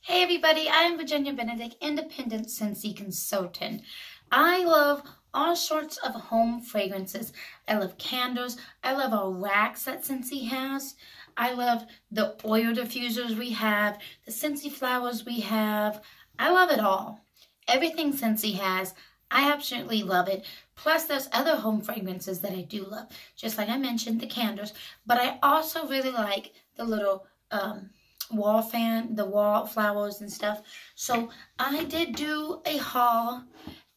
Hey everybody, I'm Virginia Benedict, independent Scentsy consultant. I love all sorts of home fragrances. I love candles. I love our wax that Scentsy has. I love the oil diffusers we have, the Scentsy flowers we have. I love it all. Everything Scentsy has, I absolutely love it. Plus, there's other home fragrances that I do love. Just like I mentioned, the candles. But I also really like the little um, wall fan, the wall flowers and stuff. So I did do a haul.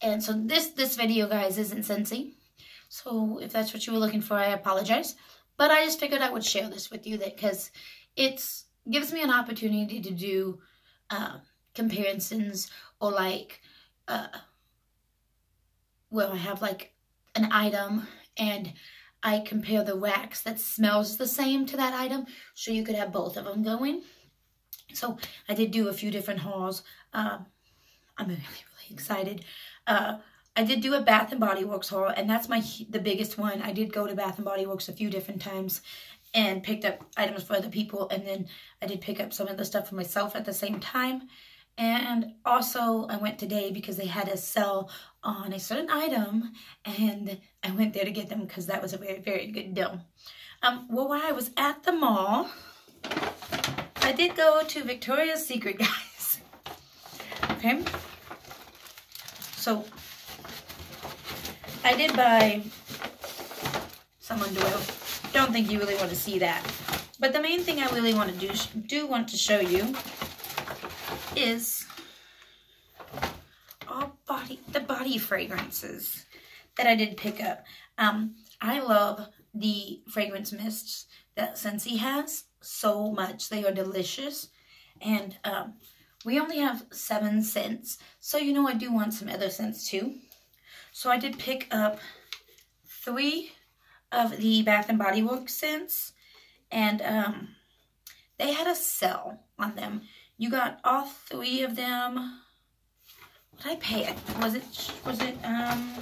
And so this, this video, guys, isn't Scentsy. So if that's what you were looking for, I apologize. But I just figured I would share this with you that because it gives me an opportunity to do uh, comparisons or like uh, where I have like an item and I compare the wax that smells the same to that item so you could have both of them going. So I did do a few different hauls. Uh, I'm really, really excited. Uh, I did do a Bath and Body Works haul, and that's my the biggest one. I did go to Bath and Body Works a few different times and picked up items for other people, and then I did pick up some of the stuff for myself at the same time. And also, I went today because they had a sell on a certain item, and I went there to get them because that was a very, very good deal. Um, well, while I was at the mall, I did go to Victoria's Secret, guys. Okay. So, I did buy some underwear. Don't think you really want to see that. But the main thing I really want to do, do want to show you is all body, the body fragrances that I did pick up. Um, I love the fragrance mists that Scentsy has so much. They are delicious. And um, we only have seven scents. So, you know, I do want some other scents too. So I did pick up three of the Bath and Body Works scents. And um, they had a sell on them. You got all three of them. What did I pay? It? Was it, was it, um,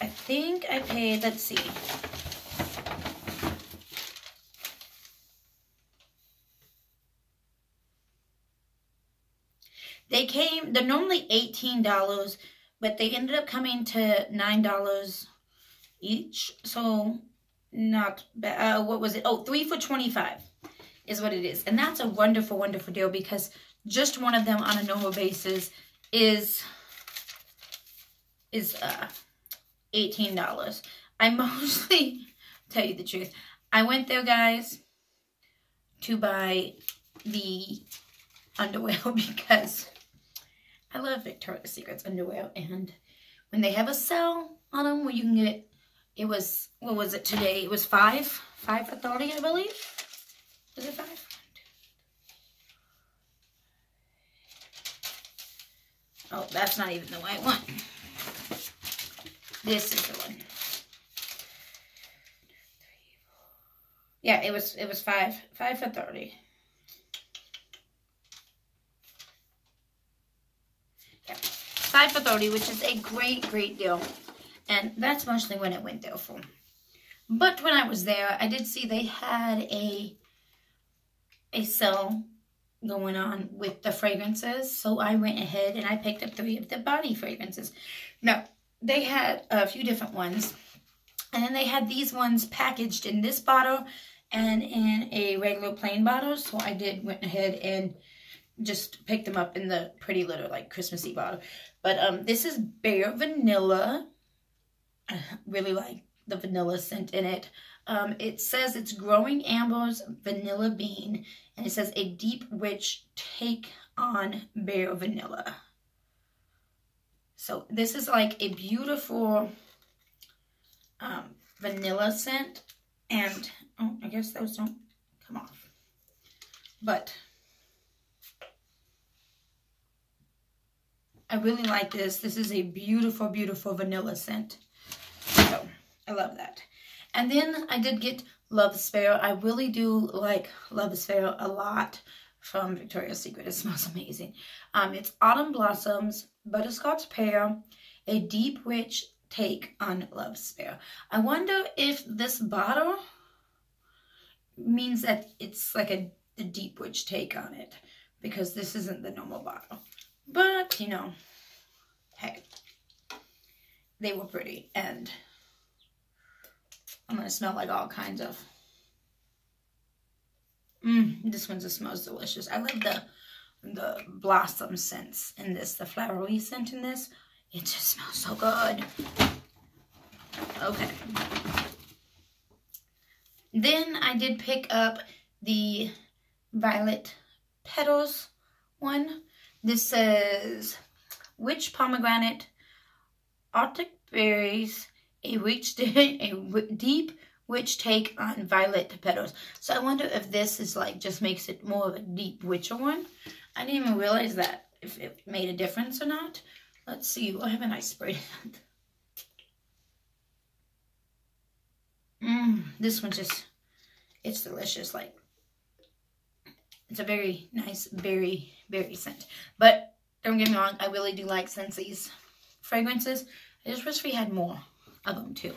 I think I paid, let's see. They came, they're normally $18, but they ended up coming to $9 each. So not bad. Uh, what was it? Oh, three for 25 is what it is. And that's a wonderful, wonderful deal because just one of them on a normal basis is is uh $18. I mostly tell you the truth. I went there, guys, to buy the underwear because I love Victoria's Secret's underwear. And when they have a sale on them where you can get, it was, what was it today? It was five, five for 30, I believe. Was it five? Oh, that's not even the white one. This is the one. Yeah, it was it was five. Five for thirty. 5 for 30 which is a great, great deal. And that's mostly when it went there for. But when I was there, I did see they had a, a sale going on with the fragrances. So I went ahead and I picked up three of the body fragrances. Now, they had a few different ones. And then they had these ones packaged in this bottle and in a regular plain bottle. So I did went ahead and just picked them up in the pretty little like Christmassy bottle. But um, this is Bare Vanilla. I really like the vanilla scent in it. Um, it says it's Growing Amber's Vanilla Bean, and it says a deep, rich take on Bare Vanilla. So this is like a beautiful um, vanilla scent, and oh, I guess those don't come off. But I really like this. This is a beautiful, beautiful vanilla scent. So I love that. And then I did get Love Sparrow. I really do like Love Sparrow a lot from Victoria's Secret. It smells amazing. Um, it's Autumn Blossoms, Butterscotch Pear, a deep, rich take on Love Sparrow. I wonder if this bottle means that it's like a, a deep, rich take on it. because this isn't the normal bottle. But, you know, hey, they were pretty. And I'm to smell like all kinds of... Mmm, this one just smells delicious. I love the the blossom scents in this, the flowery scent in this. It just smells so good. Okay. Then I did pick up the Velvet Petals one. This says Witch Pomegranate, Arctic Berries, a rich, a deep witch take on Velvet Petals. So I wonder if this is like, just makes it more of a deep witcher one. I didn't even realize that, if it made a difference or not. Let's see, what haven't I sprayed? Mmm, this one just, it's delicious. Like, it's a very nice berry, berry scent. But don't get me wrong, I really do like Scentsy's fragrances. I just wish we had more of them too.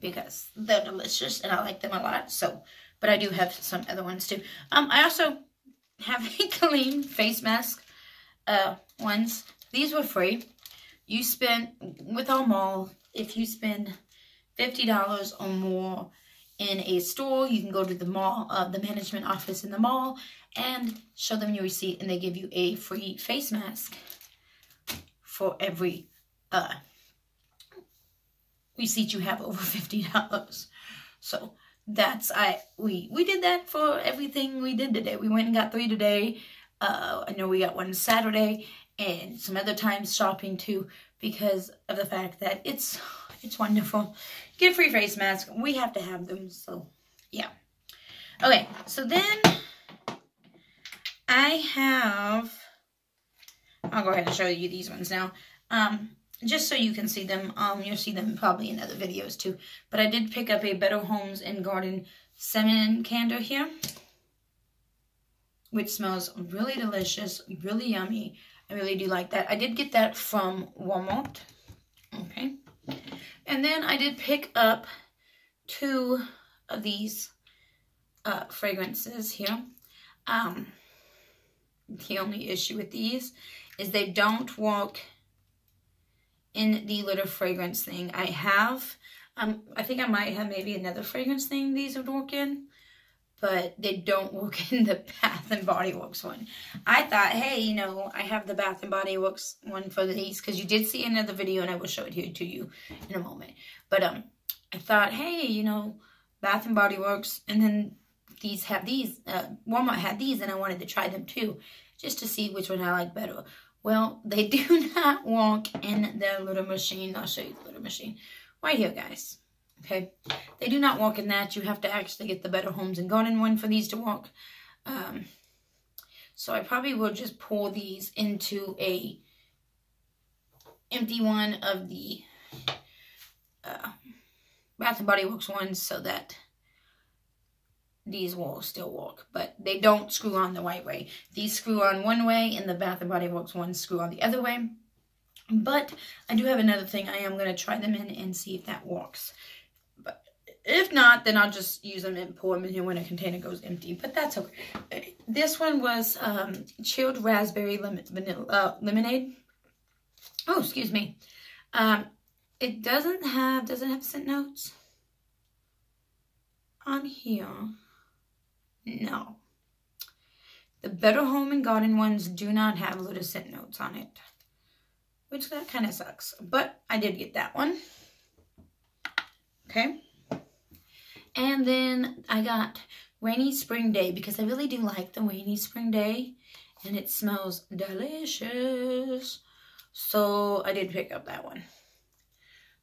Because they're delicious and I like them a lot. So, but I do have some other ones too. Um, I also have a clean face mask uh, ones. These were free. You spend, with our mall, if you spend $50 or more in a store, you can go to the mall, uh, the management office in the mall and show them your receipt and they give you a free face mask for every uh, receipt you have over $50. So that's, I, we, we did that for everything we did today. We went and got three today. Uh, I know we got one Saturday and some other times shopping too because of the fact that it's it's wonderful. Get free face mask. We have to have them. So, yeah. Okay, so then I have, I'll go ahead and show you these ones now. Um, just so you can see them. Um, you'll see them probably in other videos too. But I did pick up a Better Homes and Garden Cinnamon Candle here. Which smells really delicious, really yummy. I really do like that. I did get that from Walmart. And then I did pick up two of these uh, fragrances here. Um, the only issue with these is they don't work in the little fragrance thing. I have, um, I think I might have maybe another fragrance thing these would work in but they don't work in the Bath and Body Works one. I thought, hey, you know, I have the Bath and Body Works one for these because you did see another video and I will show it here to you in a moment. But um, I thought, hey, you know, Bath and Body Works, and then these have these. Uh, Walmart had these, and I wanted to try them too, just to see which one I like better. Well, they do not work in their little machine. I'll show you the little machine right here, guys. Okay, they do not walk in that. You have to actually get the Better Homes and Garden one for these to walk. Um, so I probably will just pour these into a empty one of the uh, Bath and Body Works ones so that these will still walk, But they don't screw on the right way. These screw on one way and the Bath and Body Works ones screw on the other way. But I do have another thing. I am going to try them in and see if that works. If not, then I'll just use them and pour them in here when a container goes empty. But that's okay. This one was um, chilled raspberry lemon, vanilla, uh, lemonade. Oh, excuse me. Um, it doesn't have, does it have scent notes? On here. No. The Better Home and Garden ones do not have little scent notes on it. Which that kind of sucks. But I did get that one. Okay. And then I got Rainy Spring Day because I really do like the Rainy Spring Day. And it smells delicious. So I did pick up that one.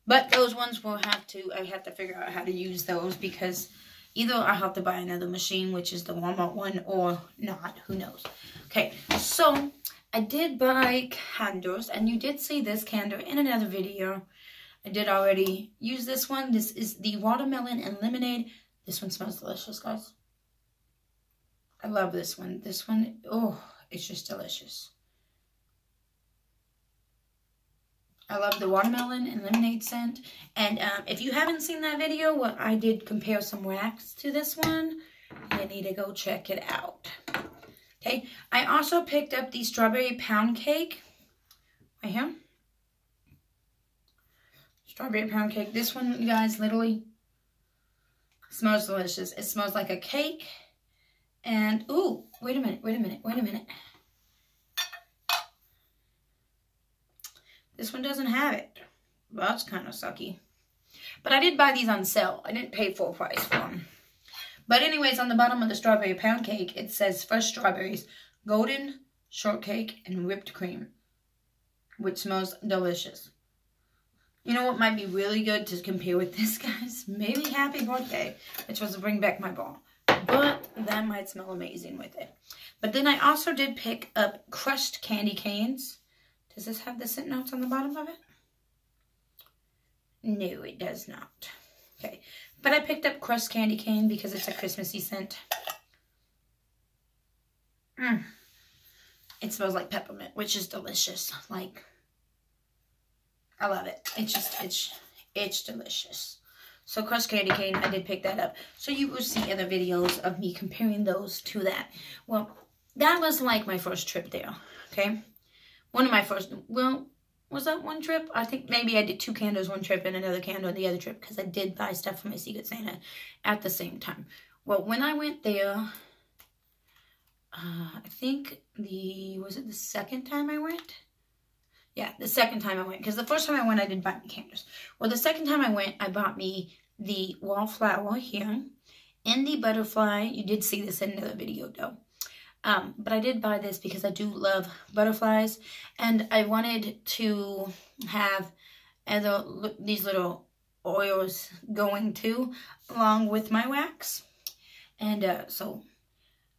But those ones will have to, I have to figure out how to use those because either I have to buy another machine, which is the Walmart one, or not. Who knows? Okay, so I did buy candles, and you did see this candle in another video. I did already use this one. This is the watermelon and lemonade. This one smells delicious, guys. I love this one. This one, oh, it's just delicious. I love the watermelon and lemonade scent. And um, if you haven't seen that video, well, I did compare some wax to this one. You need to go check it out. Okay, I also picked up the strawberry pound cake right here. Strawberry pound cake. This one, you guys, literally smells delicious. It smells like a cake. And, ooh, wait a minute, wait a minute, wait a minute. This one doesn't have it. That's kind of sucky. But I did buy these on sale. I didn't pay full price for them. But anyways, on the bottom of the strawberry pound cake, it says fresh strawberries, golden shortcake, and whipped cream, which smells delicious. You know what might be really good to compare with this, guys? Maybe Happy Birthday, which was to bring back my bar. But that might smell amazing with it. But then I also did pick up crushed candy canes. Does this have the scent notes on the bottom of it? No, it does not. Okay, but I picked up crushed candy cane because it's a Christmassy scent. Mm. It smells like peppermint, which is delicious. Like, I love it. It's just, it's, it's delicious. So crushed candy cane, I did pick that up. So you will see other videos of me comparing those to that. Well, that was like my first trip there, okay? One of my first, well, was that one trip? I think maybe I did two candles one trip and another candle the other trip because I did buy stuff for my Secret Santa at the same time. Well, when I went there, uh, I think the, was it the second time I went? Yeah, the second time I went. Because the first time I went, I did buy me candles. Well, the second time I went, I bought me the wallflower here and the butterfly. You did see this in another video, though. Um, but I did buy this because I do love butterflies. And I wanted to have other, these little oils going too, along with my wax. And uh, so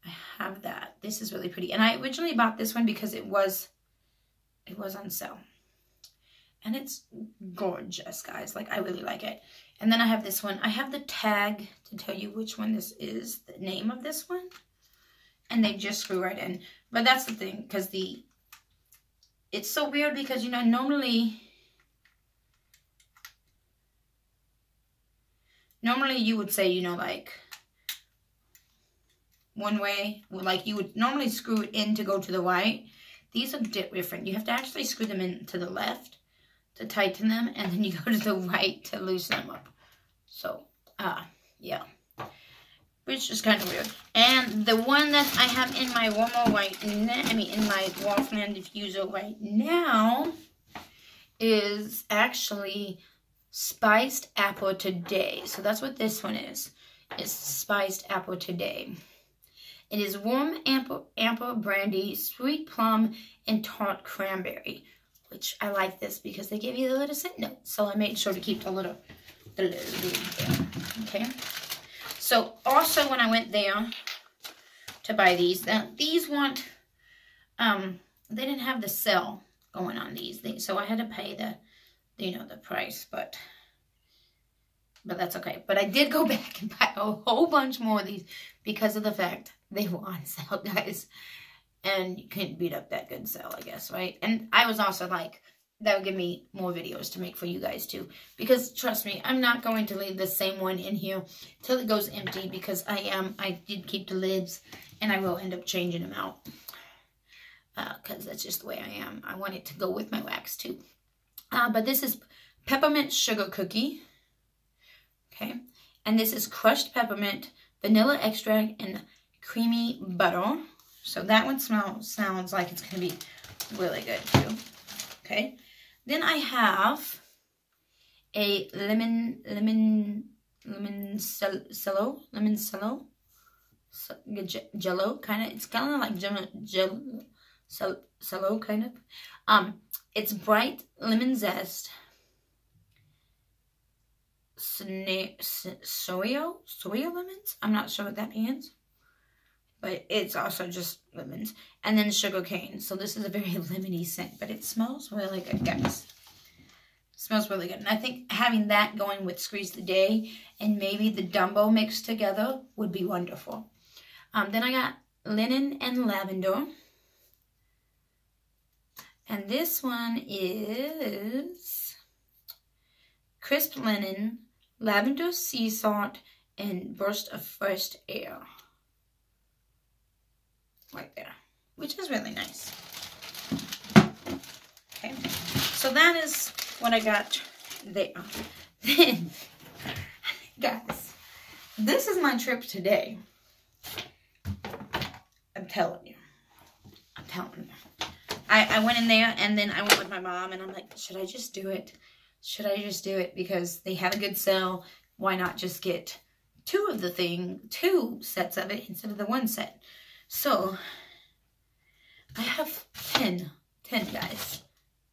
I have that. This is really pretty. And I originally bought this one because it was, it was on sale. And it's gorgeous, guys. Like, I really like it. And then I have this one. I have the tag to tell you which one this is, the name of this one and they just screw right in. But that's the thing, because the, it's so weird because, you know, normally, normally you would say, you know, like, one way, like you would normally screw it in to go to the right. These are different. You have to actually screw them in to the left to tighten them, and then you go to the right to loosen them up. So, uh, yeah which is kind of weird. And the one that I have in my warmer right now, I mean in my Waffleland diffuser right now, is actually spiced apple toddy. So that's what this one is. It's spiced apple toddy. It is warm apple, apple brandy, sweet plum, and tart cranberry. Which I like this because they give you the little scent note. So I made sure to keep the little, the little there. Okay. So also when I went there to buy these, now these want, um, they didn't have the sale going on these. things, so I had to pay the, you know, the price, but, but that's okay. But I did go back and buy a whole bunch more of these because of the fact they were on sale, guys. And you couldn't beat up that good sale, I guess, right? And I was also like, that would give me more videos to make for you guys too. Because trust me, I'm not going to leave the same one in here till it goes empty because I am, I did keep the lids and I will end up changing them out. Because uh, that's just the way I am. I want it to go with my wax too. Uh, but this is peppermint sugar cookie. Okay. And this is crushed peppermint, vanilla extract, and creamy butter. So that one smells sounds like it's going to be really good too. Okay. Then I have a lemon, lemon, lemon cello, lemon cello, jello, kind of, it's kind of like jello, jello, cello, kind of. Um, it's bright lemon zest, soya, soya lemons. I'm not sure what that means but it's also just lemons. And then sugar cane. So this is a very lemony scent, but it smells really good, guys. Smells really good. And I think having that going with Squeeze the Day and maybe the Dumbo mixed together would be wonderful. Um, then I got linen and lavender. And this one is crisp linen, lavender sea salt, and burst of fresh air. right there, which is really nice. Okay, so that is what I got there. Then, guys, this is my trip today. I'm telling you. I'm telling you. I, I went in there and then I went with my mom and I'm like, should I just do it? Should I just do it? Because they have a good sale. Why not just get two of the thing, two sets of it instead of the one set? So, I have 10, 10 guys,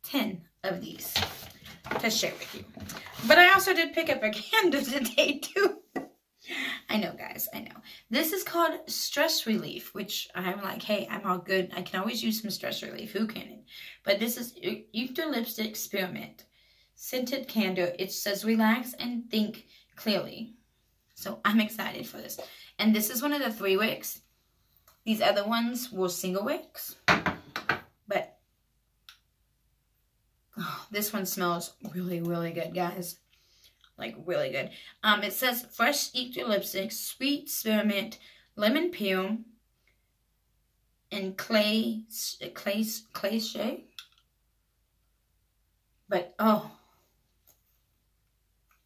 10 of these to share with you. But I also did pick up a candle today too. I know, guys, I know. This is called Stress Relief, which I'm like, hey, I'm all good. I can always use some stress relief. Who can? But this is Eucalyptus Lipstick Experiment. Scented candle. It says relax and think clearly. So I'm excited for this. And this is one of the three wicks. These other ones were single wicks. But oh, this one smells really, really good, guys like really good. Um, it says fresh lipstick, sweet spearmint, lemon peel, and clay clay clay shade. But oh,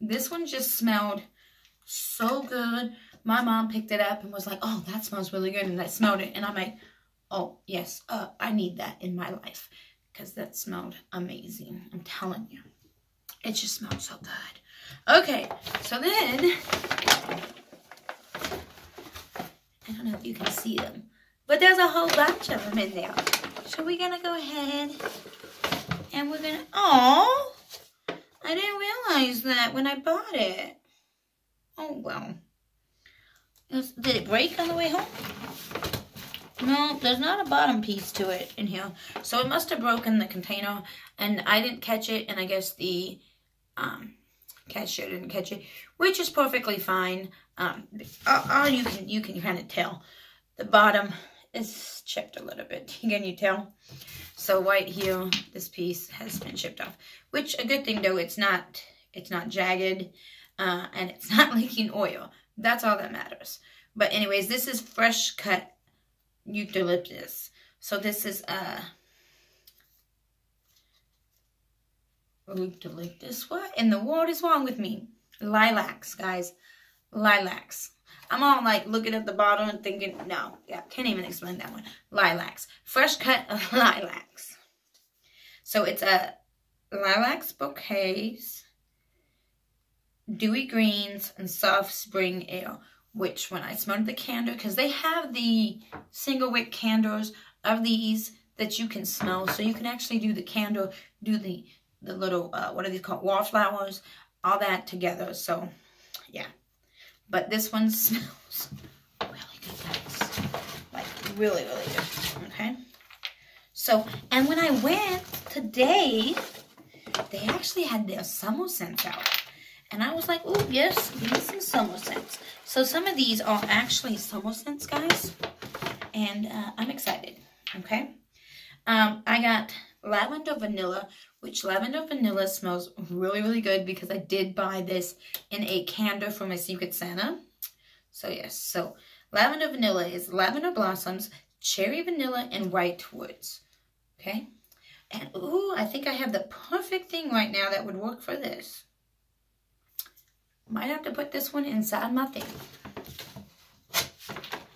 this one just smelled so good. My mom picked it up and was like, "Oh, that smells really good," and I smelled it, and I'm like, "Oh yes, uh, I need that in my life." Because that smelled amazing. I'm telling you. It just smelled so good. Okay, so then, I don't know if you can see them, but there's a whole bunch of them in there. So we're going to go ahead and we're going to, oh, I didn't realize that when I bought it. Oh, well. Did it break on the way home? No, there's not a bottom piece to it in here. So it must have broken the container, and I didn't catch it, and I guess the um, cashier didn't catch it, which is perfectly fine. Um, all you can you can kind of tell the bottom is chipped a little bit. Can you tell? So white heel, this piece has been chipped off, which a good thing though. It's not it's not jagged, uh, and it's not leaking oil. That's all that matters. But anyways, this is fresh cut eucalyptus. So this is uh eucalyptus. What in the world is wrong with me? Lilacs, guys. Lilacs. I'm all like looking at the bottle and thinking, no, yeah, can't even explain that one. Lilacs. Fresh cut lilacs. So it's a lilacs bouquets, dewy greens, and soft spring air. Which when I smelled the candle, because they have the single wick candles of these that you can smell. So you can actually do the candle, do the the little, uh, what are these called? Wallflowers, all that together. So. But this one smells really good, guys. Like, really, really good. Okay? So, and when I went today, they actually had their summer scents out. And I was like, oh, yes, me some summer scents. So some of these are actually summer scents, guys. And uh, I'm excited, okay? Um, I got lavender vanilla, which lavender vanilla smells really, really good because I did buy this in a candle from a Secret Santa. So yes, so lavender vanilla is lavender blossoms, cherry vanilla, and white woods. Okay? And ooh, I think I have the perfect thing right now that would work for this. Might have to put this one inside my thing.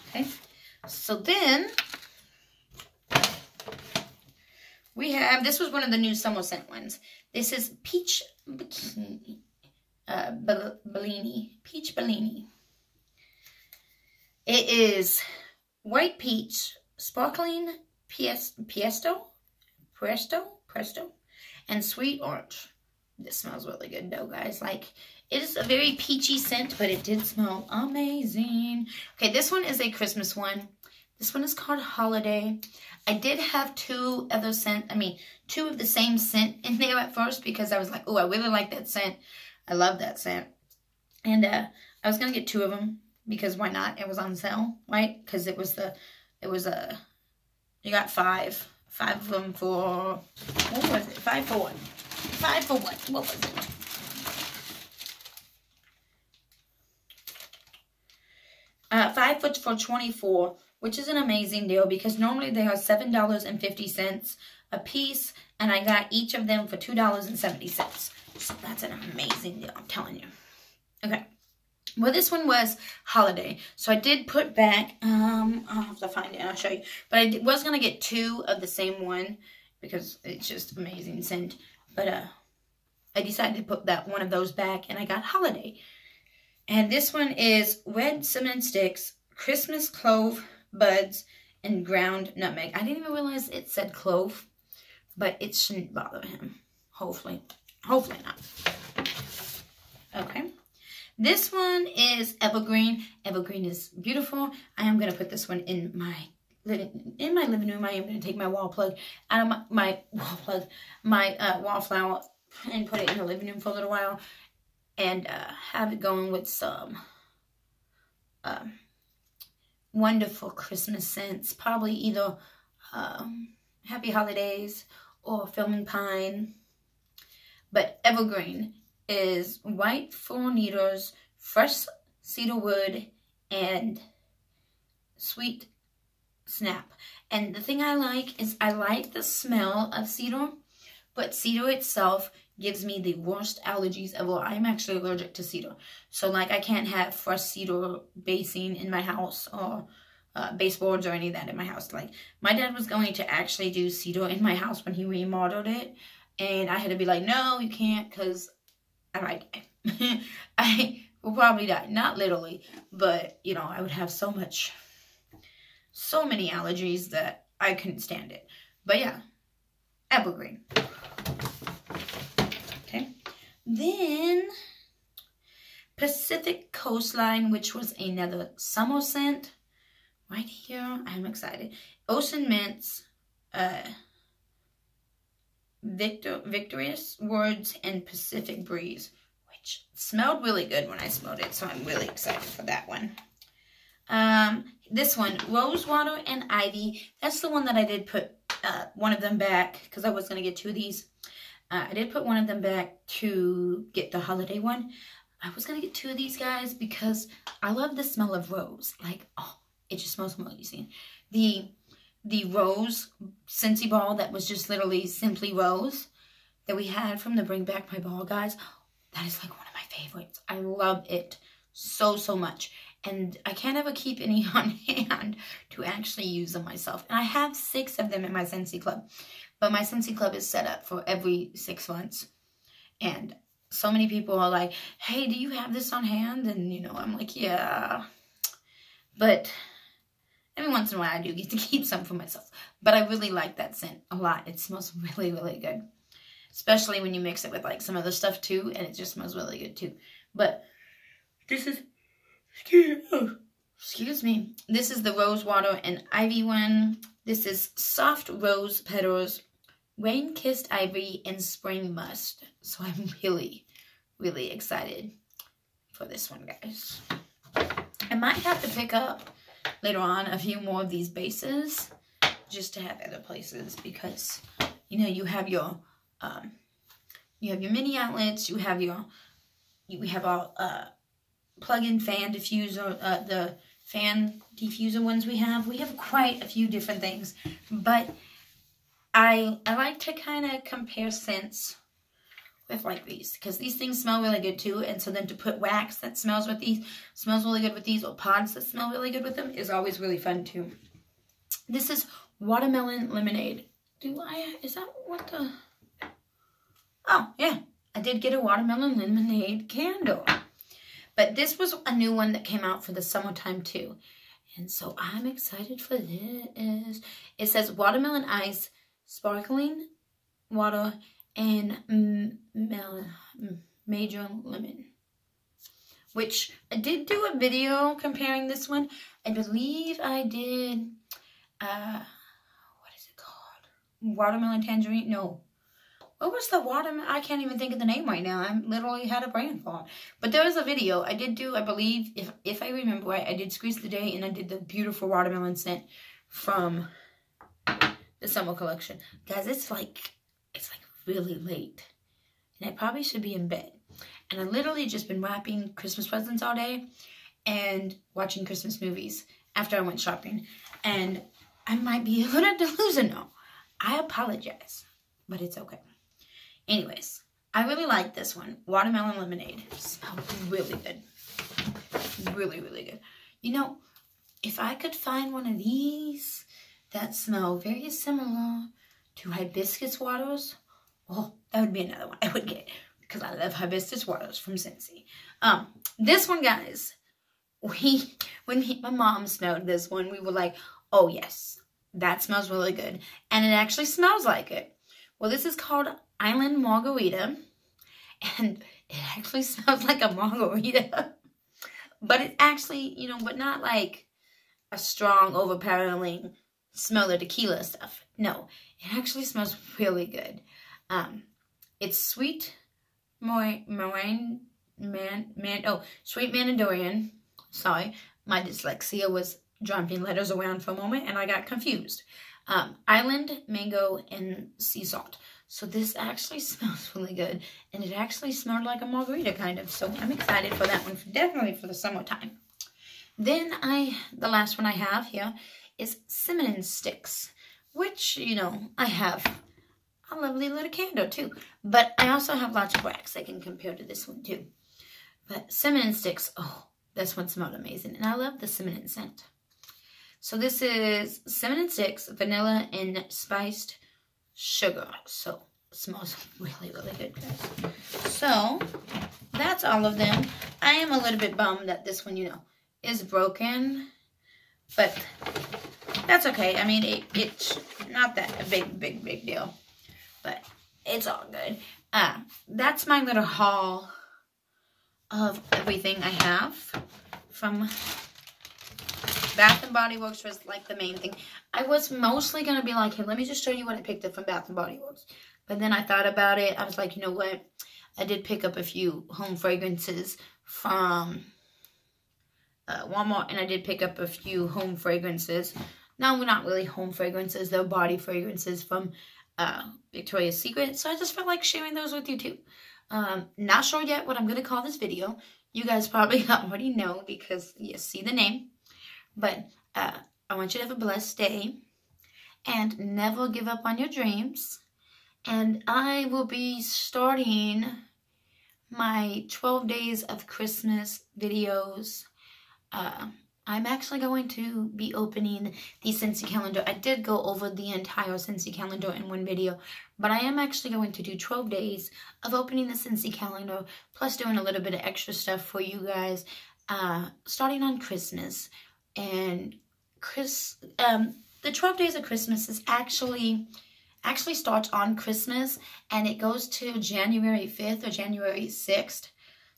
Okay? So then, we have, this was one of the new summer scent ones. This is Peach Bikini, uh, Bellini, Peach Bellini. It is white peach, sparkling piesto, presto, presto, and sweet orange. This smells really good though, guys. Like, it is a very peachy scent, but it did smell amazing. Okay, this one is a Christmas one. This one is called Holiday. I did have two other scent, I mean, two of the same scent in there at first because I was like, oh, I really like that scent. I love that scent. And uh, I was going to get two of them because why not? It was on sale, right? Because it was the, it was a, you got five. Five of them for, what was it? Five for one. Five for one. What was it? Uh, five foot for 24 which is an amazing deal because normally they are $7.50 a piece, and I got each of them for $2.70. So that's an amazing deal, I'm telling you. Okay. Well, this one was holiday. So I did put back, um, I'll have to find it I'll show you. But I was going to get two of the same one because it's just amazing scent. But uh, I decided to put that one of those back and I got holiday. And this one is red cinnamon sticks, Christmas clove buds, and ground nutmeg. I didn't even realize it said clove, but it shouldn't bother him. Hopefully. Hopefully not. Okay. This one is Evergreen. Evergreen is beautiful. I am going to put this one in my in my living room. I am going to take my wall plug out of my, my wall plug, my uh, wallflower, and put it in the living room for a little while, and uh, have it going with some uh, wonderful Christmas scents. Probably either um, Happy Holidays or Filming Pine. But Evergreen is white four needles, fresh cedar wood, and sweet snap. And the thing I like is I like the smell of cedar, but cedar itself gives me the worst allergies ever. I'm actually allergic to cedar. So like I can't have fresh cedar basing in my house or uh, baseboards or any of that in my house. Like my dad was going to actually do cedar in my house when he remodeled it. And I had to be like, no, you can't because I might die. I will probably die. Not literally, but, you know, I would have so much, so many allergies that I couldn't stand it. But yeah, evergreen. Then Pacific Coastline, which was another summer scent. Right here, I'm excited. Ocean Mints, uh, Victor, Victorious Words and Pacific Breeze, which smelled really good when I smelled it, so I'm really excited for that one. Um, this one, Rose Water and Ivy. That's the one that I did put uh, one of them back because I was going to get two of these. Uh, I did put one of them back to get the holiday one. I was going to get two of these guys because I love the smell of rose. Like, oh, it just smells amazing. The the rose Scentsy ball that was just literally simply rose that we had from the Bring Back My Bar guys. That is like one of my favorites. I love it so, so much. And I can't ever keep any on hand to actually use them myself. And I have six of them in my Scentsy Club. But my Scentsy Club is set up for every six months. And so many people are like, hey, do you have this on hand? And, you know, I'm like, yeah. But Every once in a while I do get to keep some for myself. But I really like that scent a lot. It smells really, really good. Especially when you mix it with like some other stuff too. And it just smells really good too. But this is... Excuse, me. This is the Rose Water and Ivy one. This is Soft Rose Petals, Rain Kissed Ivory, and Spring Must. So I'm really, really excited for this one, guys. I might have to pick up later on a few more of these bases just to have other places because, you know, you have your, um, you have your mini outlets, you have your, we have all, uh, plug-in fan diffuser, uh, the fan diffuser ones we have. We have quite a few different things, but I, I like to kind of compare scents with like these because these things smell really good too. And so then to put wax that smells with these, smells really good with these, or pods that smell really good with them is always really fun too. This is watermelon lemonade. Do I, is that what the, oh yeah, I did get a watermelon lemonade candle. But this was a new one that came out for the summertime too. And so I'm excited for this. It says watermelon ice, sparkling water, and Meyer Lemon. Which I did do a video comparing this one. I believe I did, uh, what is it called? Watermelon Tangerine? No. What was the watermelon? I can't even think of the name right now. I literally had a brain fog. But there was a video I did do, I believe, if, if I remember right, I did Squeeze the Day and I did the beautiful watermelon scent from the summer collection. Guys, it's like, it's like really late. And I probably should be in bed. And I literally just been wrapping Christmas presents all day and watching Christmas movies. after I went shopping. And I might be a little delusional. I apologize, but it's okay. Anyways, I really like this one. Watermelon lemonade. Smells really good. Really, really good. You know, if I could find one of these that smell very similar to hibiscus waters, oh, that would be another one I would get because I love hibiscus waters from Scentsy. Um, this one, guys, we when he, my mom smelled this one, we were like, oh yes, that smells really good, and it actually smells like it. Well, this is called Island Margarita, and it actually smells like a margarita, but it actually, you know, but not like a strong, overpowering smell of tequila stuff. No, it actually smells really good. Um, it's sweet, moraine, man, man, oh, sweet Manadorian. Sorry, my dyslexia was jumping letters around for a moment and I got confused. Um, island, mango, and sea salt. So this actually smells really good. And it actually smelled like a margarita kind of. So I'm excited for that one, for, definitely for the summertime. Then I, the last one I have here is cinnamon sticks, which, you know, I have a lovely little candle too. But I also have lots of wax I can compare to this one too. But cinnamon sticks, oh, this one smelled amazing. And I love the cinnamon scent. So this is cinnamon sticks, vanilla, and spiced sugar. So smells really, really good, guys. So that's all of them. I am a little bit bummed that this one, you know, is broken. But that's okay. I mean, it, it's not that a big, big, big deal. But it's all good. Uh, that's my little haul of everything I have from Bath and Body Works was like the main thing. I was mostly going to be like, hey, let me just show you what I picked up from Bath and Body Works. But then I thought about it. I was like, you know what? I did pick up a few home fragrances from uh, Walmart. And I did pick up a few home fragrances. No, we're not really home fragrances. They're body fragrances from uh, Victoria's Secret. So I just felt like sharing those with you too. Um, not sure yet what I'm going to call this video. You guys probably already know because you see the name. But uh, I want you to have a blessed day and never give up on your dreams. And I will be starting my 12 days of Christmas videos. Uh, I'm actually going to be opening the Scentsy calendar. I did go over the entire Scentsy calendar in one video, but I am actually going to do 12 days of opening the Scentsy calendar, plus doing a little bit of extra stuff for you guys, uh, starting on Christmas. And Chris, um, the 12 days of Christmas is actually actually starts on Christmas and it goes to January 5th or January 6th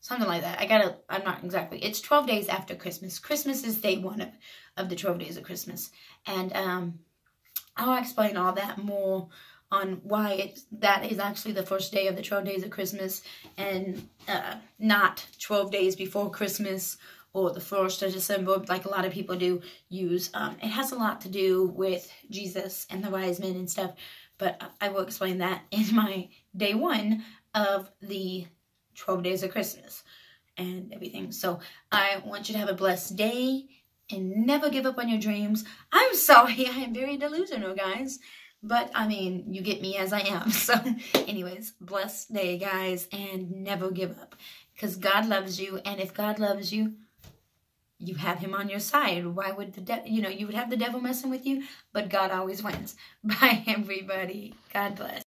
something like that. I gotta, I'm not exactly, it's 12 days after Christmas. Christmas is day one of, of the 12 days of Christmas. And um, I'll explain all that more on why it, that is actually the first day of the 12 days of Christmas and uh, not 12 days before Christmas or the 1st of December, like a lot of people do use. Um, it has a lot to do with Jesus and the wise men and stuff, but I will explain that in my day one of the 12 days of Christmas and everything. So I want you to have a blessed day and never give up on your dreams. I'm sorry, I am very delusional, guys. But, I mean, you get me as I am. So, anyways, blessed day, guys, and never give up. Because God loves you, and if God loves you, you have him on your side. Why would the devil, you know, you would have the devil messing with you, but God always wins. Bye, everybody. God bless.